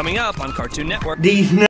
Coming up on Cartoon Network. These